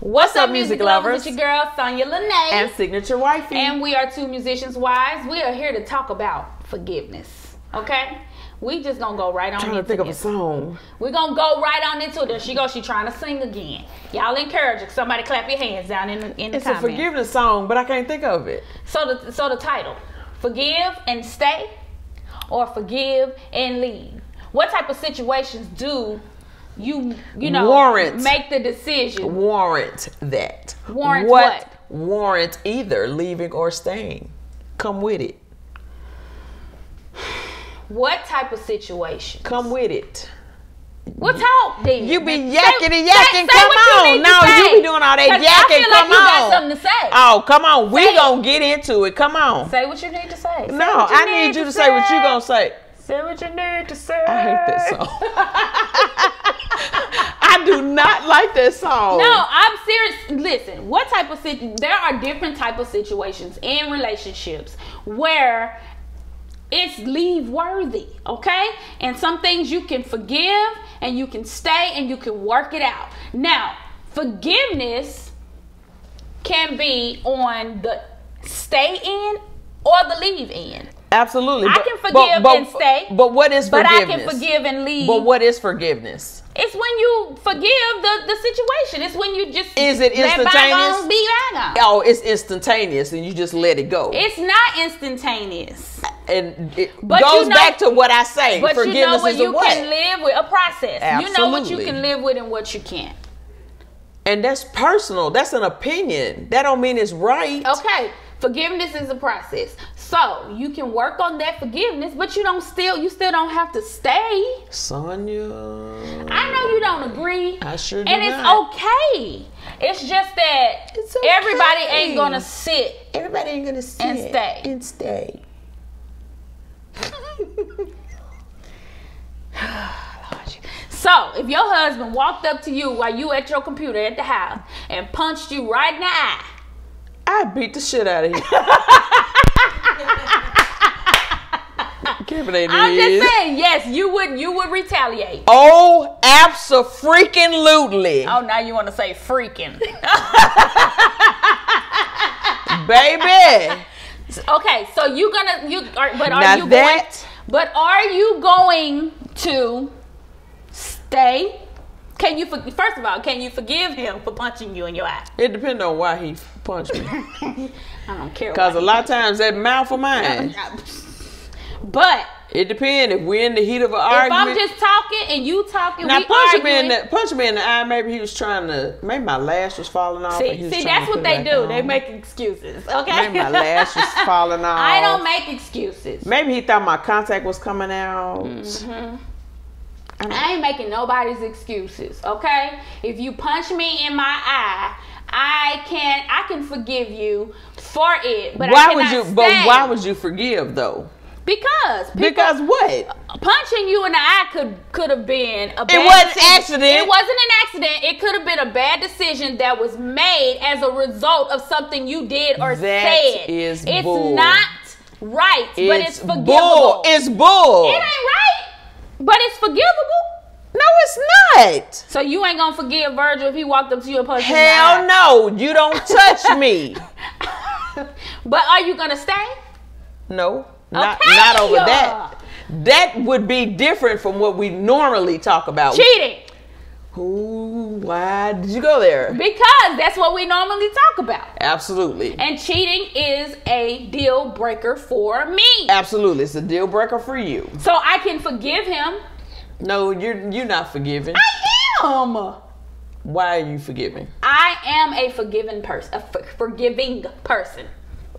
What's up, music lovers? It's your girl, Saunya Liné. And Signature Wifey. And we are two musicians' wives. We are here to talk about forgiveness. Okay? We just gonna go right on trying to think of a song. We're gonna go right on into it. There she goes. She trying to sing again. Y'all encourage her. Somebody clap your hands down in the in the It's a forgiveness song, but I can't think of it. So the so the title, forgive and stay, or forgive and leave. What type of situations do you you know Warrant. make the decision? Warrant that. Warrant what? Warrant either leaving or staying. Come with it. What type of situation? Come with it. Well, talk then. You be Say- yakking and say- yakking. say Come what you on. need to No, say. you be doing all that yakking. like Come you got on. something to say. Oh, come on. We Say it. gonna get into it. Come on. Say what you need to say. Say No, what I need you to say what you gonna say. Say what you need to say. I hate that song. I do not like that song. No, I'm serious. Listen, what type of situ- there are different type of situations in relationships where it's leave worthy, okay? And some things you can forgive and you can stay and you can work it out. Now, forgiveness can be on the stay in or the leave in. Absolutely. I but- can but- forgive but- and stay, But what is forgiveness? But I can forgive and leave. But what is forgiveness? It's when you forgive the, the situation. It's when you just Is it instantaneous? Be bygones. Oh, it's instantaneous, and you just let it go. It's not instantaneous. and it But goes you know- back to what I say. But you know Forgiveness what is a you what? can live with a process. Absolutely. You know what you can live with and what you can't. and that's personal. That's an opinion. That don't mean it's right. Okay. Forgiveness is a process. So you can work on that forgiveness, but you don't still you still don't have to stay. Saunya. I know you don't agree. I sure do And it's not. okay. It's just that It's okay. everybody ain't gonna sit Everybody ain't gonna sit And stay. And stay. So, if your husband walked up to you while you at your computer at the house and punched you right in the eye, I beat the shit out of him. Give it ain't I'm just saying, yes, you would you would retaliate. Oh, absolutely. Oh, now you want to say freaking. baby. okay, so you gonna you are, but are Now you that- going? But are you going to stay? Can you first of all, can you forgive him for punching you in your eye? It depends on why he punched me. I don't care. Cause a lot of times that mouth of mine. But It depends if we're in the heat of an if argument. If I'm just talking and you talking, now we punch me in the punch me in the eye. Maybe he was trying to. Maybe my lash was falling off. See, see, that's what they do. on. They make excuses. Okay. Maybe my lash was falling off. I don't make excuses. Maybe he thought my contact was coming out. Mm-hmm. I ain't making nobody's excuses. Okay. If you punch me in my eye, I can I can forgive you for it. But why would you? But why would you forgive though? Because Because what? punching you in the eye could could have been a bad wasn't decision. accident. It wasn't an accident. It could have been a bad decision that was made as a result of something you did or That said. is it's bull. not right, but it's forgivable. bull. It's bull. it ain't right, but it's forgivable. It's not. So you ain't gonna forgive Virgil if he walked up to you and punched you in the Hell no. You don't touch me. But are you gonna stay? No, not Okay. not over that. That would be different from what we normally talk about. Cheating. Ooh, why did you go there? Because that's what we normally talk about. Absolutely. And cheating is a deal breaker for me. Absolutely. It's a deal breaker for you. So I can forgive him. No, you're you're not forgiving. I am. Why are you forgiving? I am a forgiving person, a for- forgiving person.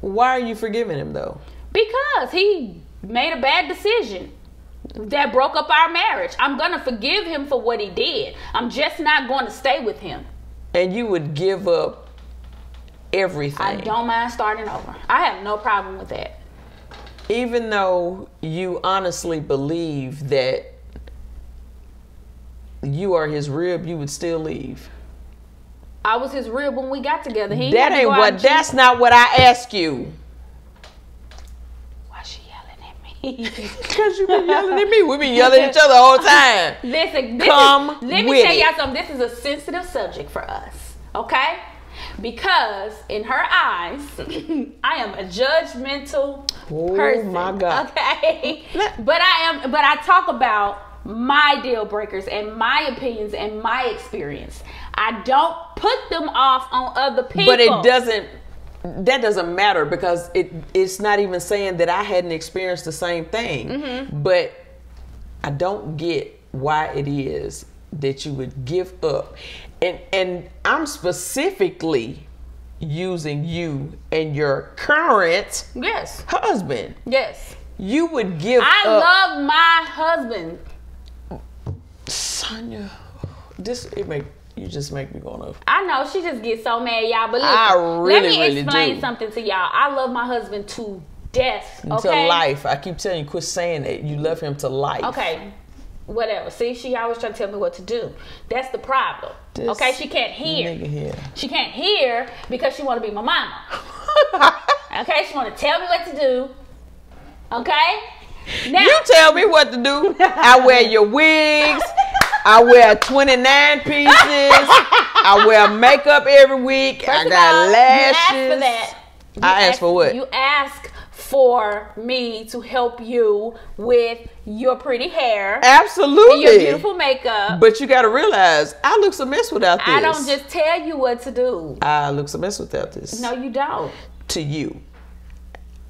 Why are you forgiving him though? Because he made a bad decision that broke up our marriage. I'm going to forgive him for what he did. I'm just not going to stay with him. And you would give up everything. I don't mind starting over. I have no problem with that. Even though you honestly believe that you are his rib, you would still leave. I was his rib when we got together. He That ain't what that's not what I ask you. Why she yelling at me? Because you been yelling at me. We been yelling at each other all the time. Listen, this Come is, let me tell y'all something. This is a sensitive subject for us. Okay? Because in her eyes, I am a judgmental Oh, person. my God. Okay. But I am but I talk about my deal breakers and my opinions and my experience. I don't put them off on other people. But it doesn't. That doesn't matter because it it's not even saying that I hadn't experienced the same thing. Mm-hmm. But I don't get why it is that you would give up, and and I'm specifically using you and your current Yes. husband. Yes. You would give up. I up. love my husband. Saunya, this it make you just make me go to. I know she just gets so mad, y'all. But listen, I let me really explain do. something to y'all. I love my husband to death. To life. I keep telling you, quit saying that. You love him to life. Okay. Whatever. See, she always trying to tell me what to do. That's the problem. This okay, she can't hear. Nigga here. She can't hear because she want to be my mama. Okay, she want to tell me what to do. Okay. Now, You tell me what to do. I wear your wigs. I wear 29 pieces. I wear makeup every week. I first of got all, lashes. You asked for that. You I asked for what? You ask for me to help you with your pretty hair and Absolutely. your beautiful makeup. But you got to realize, I look a mess without this. I don't just tell you what to do. I look a mess without this. No, you don't. To you.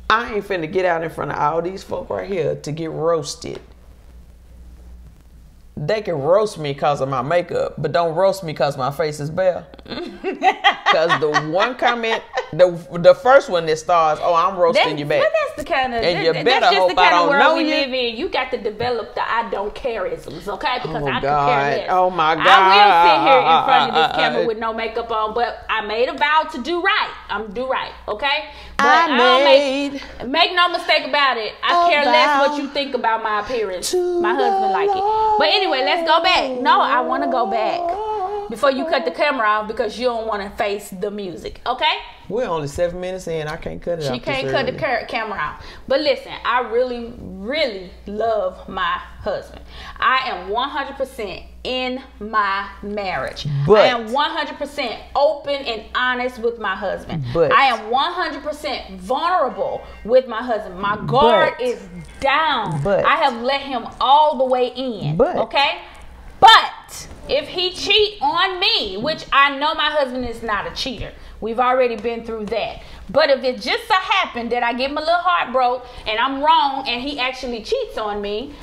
I ain't finna get out in front of all these folk right here to get roasted. They can roast me because of my makeup, but don't roast me because my face is bare. Because the one comment, the the first one that starts, oh, I'm roasting That's, you but back. that's the kind of And that- you that's just the kind of don't world we you. live in. You got to develop the I don't careisms, okay? Because Oh, I God. care less. Oh, my God! I will sit here in front of this Uh, uh, camera uh. with no makeup on, but I made a vow to do right. I'm do right, okay? But I made make, make no mistake about it. I care less what you think about my appearance. My husband like it. But anyway, let's go back. No, I want to go back. Before you cut the camera off because you don't want to face the music, okay? We're only seven minutes in. I can't cut it She off. can't cut the early. camera out. But listen, I really, really love my husband. I am 100% in my marriage. But- I am 100% open and honest with my husband. But- I am 100% vulnerable with my husband. My guard But- is down. But- I have let him all the way in. But- okay? But if he cheat on me, which I know my husband is not a cheater, we've already been through that. But if it just so happened that I give him a little heart broke and I'm wrong and he actually cheats on me,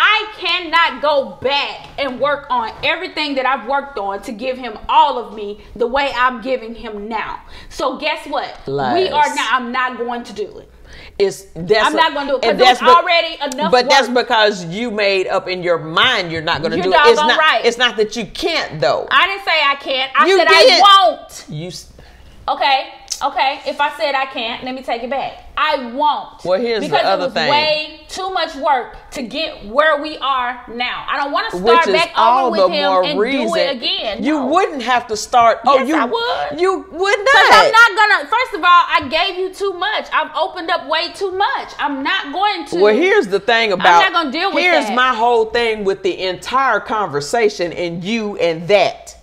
I cannot go back and work on everything that I've worked on to give him all of me the way I'm giving him now. So guess what? We are not. I'm not going to do it. It's that's I'm not gonna do it, 'cause and there's that's already enough But that's because you made up in your mind you're not gonna do it. It's not. right. It's not that you can't though. I didn't say I can't. I You said did. I won't. you Okay, okay. If I said I can't, let me take it back. I won't. Well, here's the because other it was thing. way too much work to get where we are now. I don't want to which start is back all over the with him and reason do it again. you No. wouldn't have to start. Oh, Yes, you I would. You would not. Because I'm not gonna. First of all, I gave you too much. I've opened up way too much. I'm not going to. Well, here's the thing about. I'm not gonna deal with Here's that. my whole thing with the entire conversation and you and that.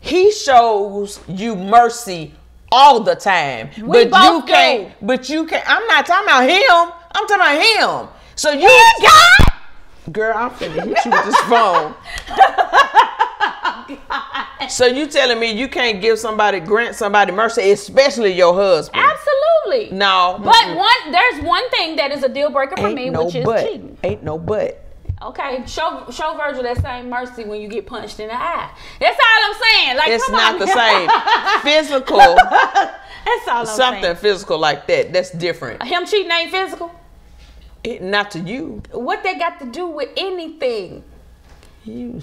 He shows you mercy all the time, We but both you do. can't. But you can't. I'm not talking about him. I'm talking about him. So you got. Girl, I'm finna hit you with this phone. So you telling me you can't give somebody grant somebody mercy, especially your husband? Absolutely. No, But mm-mm. one, there's one thing that is a deal breaker for ain't me, no which is but. cheating. Ain't no but. Okay, show show Virgil that same mercy when you get punched in the eye. That's all I'm saying. Like, It's not on. the same. Physical, That's all I'm something saying. physical like that. That's different. Him cheating ain't physical. It, not to you. What they got to do with anything? You.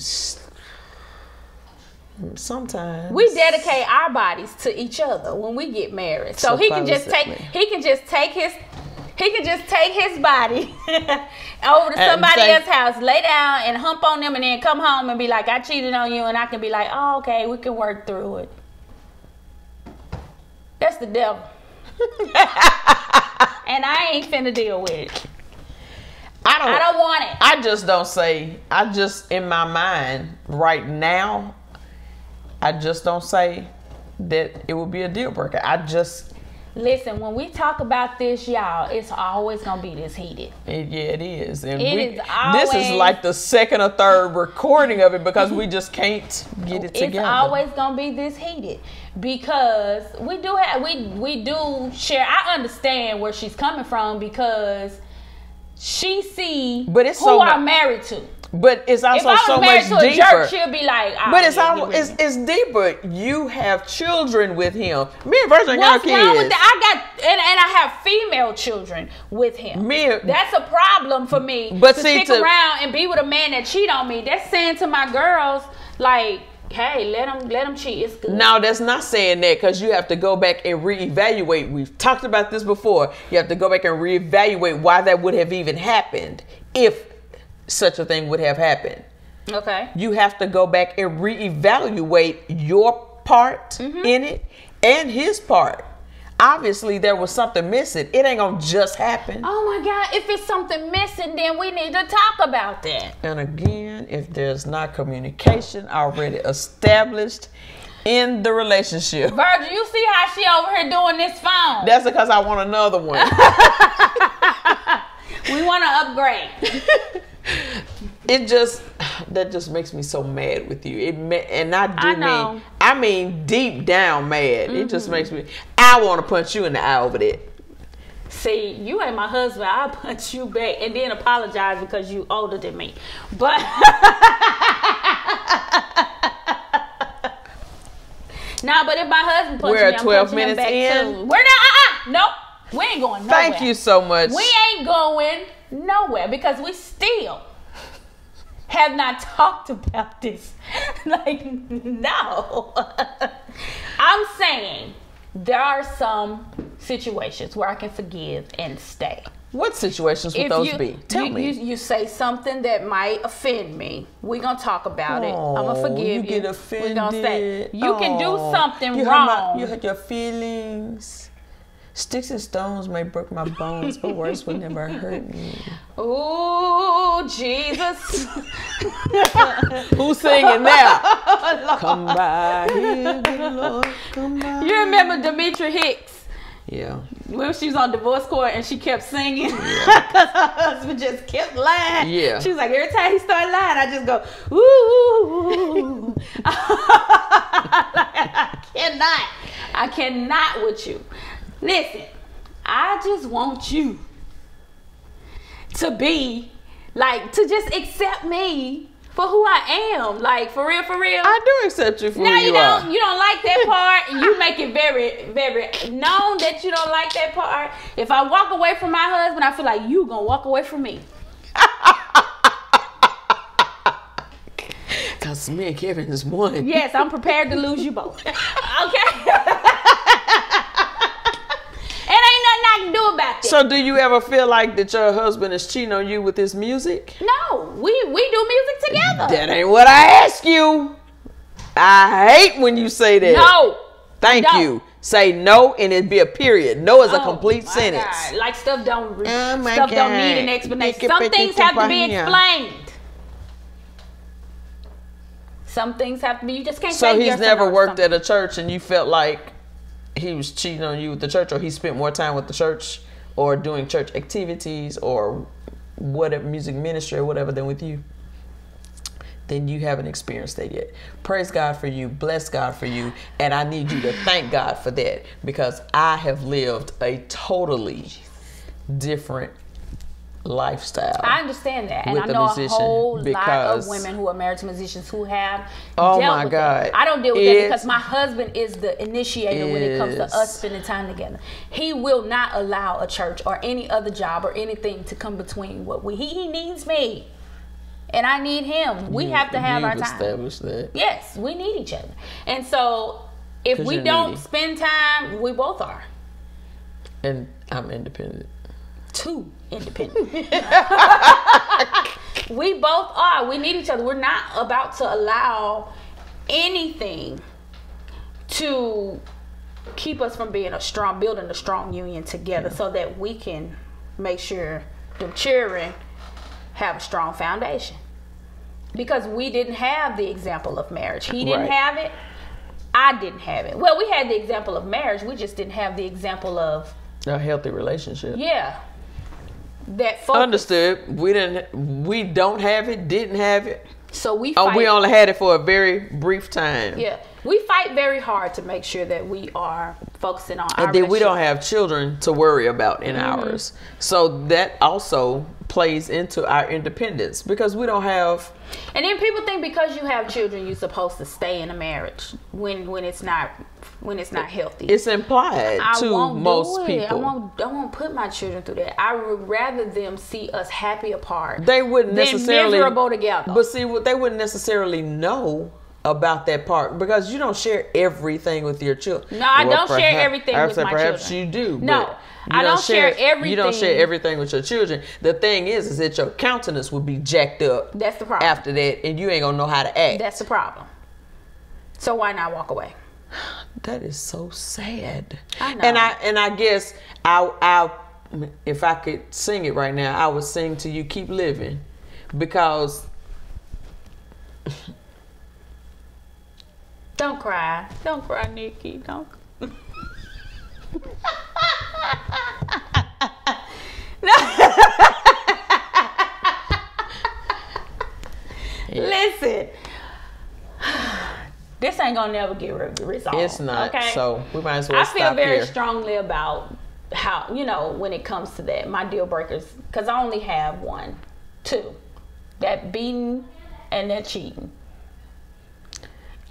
Sometimes We dedicate our bodies to each other when we get married. So he can just take Supposedly. he can just take his he can just take his body over to somebody else's house, lay down and hump on them, and then come home and be like, "I cheated on you," and I can be like, "Oh, okay, we can work through it." That's the devil, and I ain't finna deal with it. I don't. I don't want it. I just don't say. I just in my mind right now. I just don't say that it would be a deal breaker. I just Listen, when we talk about this, y'all, it's always gonna be this heated. It, yeah, it is. And It we, is this is like the second or third recording of it because we just can't get it together. It's always gonna be this heated because we do have we we do share. I understand where she's coming from because she see But it's who so I'm married to. But it's If also I was so married much to a deeper. jerk, she'll be like, oh, but it's yeah, all it's, it's deeper. You have children with him. Me and Virgil got What's wrong with kids. that? I got and, and I have female children with him. Me That's a problem for me. But to see, stick to- around and be with a man that cheat on me. That's saying to my girls, like, hey, let them let them cheat. It's good. Now that's not saying that because you have to go back and reevaluate. We've talked about this before. You have to go back and reevaluate why that would have even happened if such a thing would have happened. Okay. You have to go back and reevaluate your part Mm-hmm. in it and his part. Obviously, there was something missing. It ain't gonna just happen. Oh my God! If it's something missing, then we need to talk about that. And again, if there's not communication already established in the relationship, Virgil, you see how she over here doing this phone? that's because I want another one. we want to upgrade. it just that just makes me so mad with you. It and I do I know. Mm-hmm. mean I mean deep down mad. It just makes me I want to punch you in the eye over that. See, you ain't my husband. I'll punch you back and then apologize because you older than me. But nah, but if my husband punch We're me, I'm 12 punching him minutes back in. too. We're not. Uh-uh. Nope. We ain't going nowhere. Thank you so much. We ain't going nowhere because we still have not talked about this. like, no. I'm saying there are some situations where I can forgive and stay. what situations would If those you, be? Tell you, me. You, you say something that might offend me. We're going to talk about it. I'm Oh, going to forgive you. You get offended. We're going to say, you can do Oh, something you wrong. my- you hurt your feelings. Sticks and stones may break my bones, but words will never hurt me. Ooh, Jesus. Who's singing now? come by here, good Lord, come by. You remember Demetra Hicks Yeah. when she was on divorce court and she kept singing because her husband just kept lying. Yeah. She was like, every time he started lying, I just go, ooh. I cannot. I cannot with you. Listen, I just want you to be like to just accept me for who I am. Like for real, for real. I do accept you for No, who you, you, don't. are. You don't like that part, you make it very, very known that you don't like that part. If I walk away from my husband, I feel like you gonna walk away from me. Cause me and Kevin is one. Yes, I'm prepared to lose you both. Okay. it ain't nothing I can do about that. So do you ever feel like that your husband is cheating on you with his music? no, we we do music together. That ain't what I ask you. I hate when you say that. no. Thank don't. you. Say no and it'd be a period. No is a Oh, complete my sentence. God. Like stuff don't Oh, my stuff don't need an explanation. Pick Some it, things have to be explained. Some things have to be. You just can't So he's never worked at a church and you felt like he was cheating on you with the church or he spent more time with the church or doing church activities or whatever music ministry or whatever than with you. Then you haven't experienced that yet. Praise God for you. Bless God for you. And I need you to thank God for that because I have lived a totally different lifestyle. I understand that, and I know a whole lot of women who are married to musicians who have. Oh my with that. God. I don't deal with that because my husband is the initiator when it comes to us spending time together. He will not allow a church or any other job or anything to come between what we. He, he needs me, and I need him. We have to have our time. established that. Yes, we need each other, and so if we don't needy. spend time, we both are And I'm independent. too independent. we both are. We need each other. We're not about to allow anything to keep us from being a strong, building a strong union together, so that we can make sure the children have a strong foundation. Because we didn't have the example of marriage. He didn't Right. have it. I didn't have it. Well, we had the example of marriage. We just didn't have the example of A healthy relationship. yeah. That focus. Understood. We didn't. We don't have it. Didn't have it. So we Oh, we only had it for a very brief time. yeah, we fight very hard to make sure that we are focusing on our And then we don't have children to worry about in Mm-hmm. ours. So that also plays into our independence because we don't have And then people think because you have children, you're supposed to stay in a marriage when when it's not when it's not healthy. it's implied I to won't most do it. people. I won't. I won't put my children through that. I would rather them see us happy apart. they wouldn't necessarily miserable together. But see, what they wouldn't necessarily know about that part because you don't share everything with your children. No, I don't share everything with my perhaps children. you do. No, you I don't share everything. You don't share everything. everything with your children. The thing is, is that your countenance would be jacked up. That's the problem. After that, and you ain't gonna know how to act. That's the problem. So why not walk away? That is so sad. I know. And I and I guess I I if I could sing it right now, I would sing to you keep living because Don't cry. Don't cry, Nikki. Don't. Listen. Ain't gonna never get re- resolved. it's not. Okay. So we might as well I feel very here. strongly about how you know when it comes to that my deal breakers because I only have one, two, that beating and that cheating.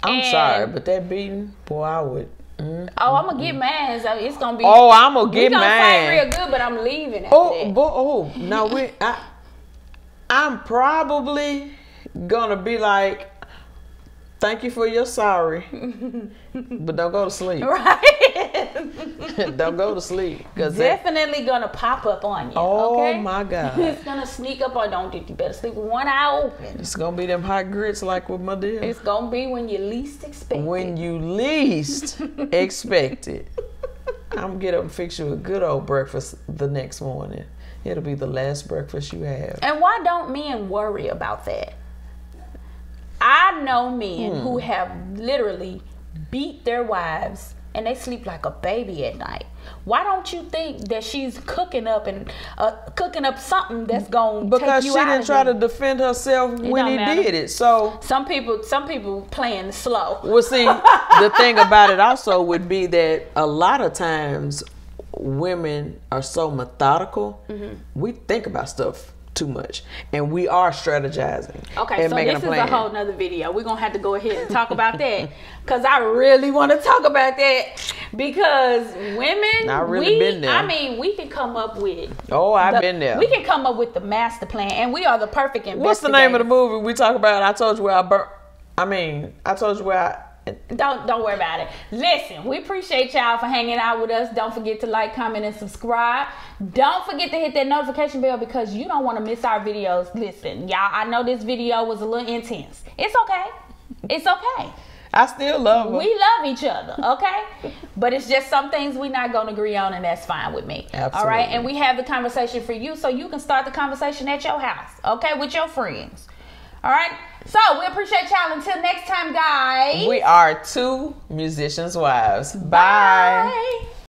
I'm and- sorry, but that beating, boy, I would. mm. Oh, I'm gonna get mad. So it's gonna be. Oh, I'm gonna we get gonna mad. fight real good, but I'm leaving. Oh, that. oh, now we. I, I'm probably gonna be like, thank you for your sorry, but don't go to sleep. right? don't go to sleep because that. Definitely gonna pop up on you. Oh okay? my God. it's gonna sneak up on. Don't you better sleep with one eye open. It's gonna be them hot grits like with my dear. It's gonna be when you least expect when it. you least expect it. I'm gonna get up and fix you a good old breakfast the next morning. It'll be the last breakfast you have. And why don't men worry about that? I know men who Hmm. have literally beat their wives and they sleep like a baby at night. Why don't you think that she's cooking up and uh, cooking up something that's going to Because she didn't try to defend herself when he matter. did it. So, Some people, some people playing slow. well, see, the thing about it also would be that a lot of times women are so methodical. Mm-hmm. We think about stuff too much, and we are strategizing. Okay, so this a is a whole nother video. We're gonna have to go ahead and talk about that because I really want to talk about that because women, I really we, been there. I mean, we can come up with. Oh, I've the- been there. We can come up with the master plan, and we are the perfect. What's the name of the movie we talk about? I told you where I burnt. I mean, I told you where I. Don't don't worry about it. Listen, we appreciate y'all for hanging out with us. Don't forget to like, comment, and subscribe. Don't forget to hit that notification bell because you don't want to miss our videos. Listen, y'all, I know this video was a little intense. It's okay. It's okay. I still love her. We love each other, okay? but it's just some things we're not going to agree on, and that's fine with me. Absolutely. All right? And we have the conversation for you so you can start the conversation at your house, okay? With your friends. All right? So we appreciate y'all. Until next time, guys. we are two musicians' wives. Bye. Bye.